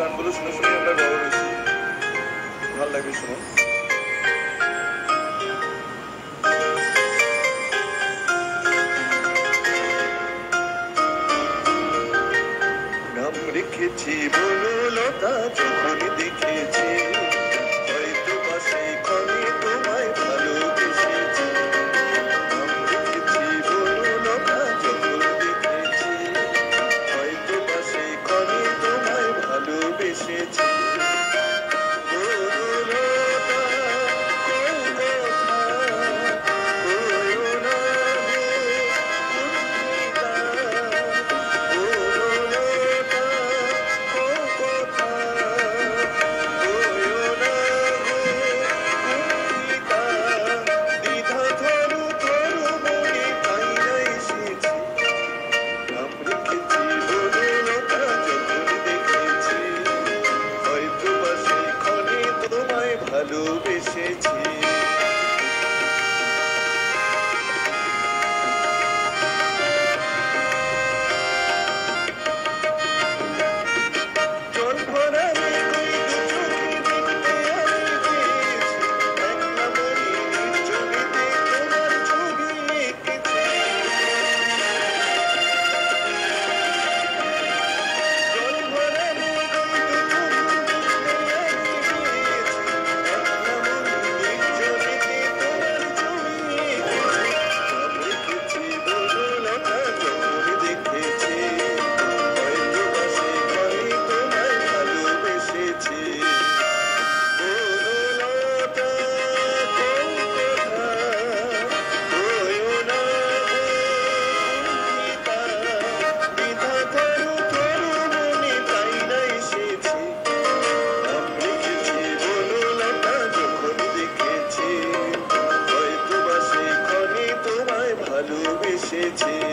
গানগুলো শুনে শুনে আমরা বড় হয়েছি। ভালো লাগবে শুনুন নাম রেখেছি বনলতা যখন দেখেছি রয়েছে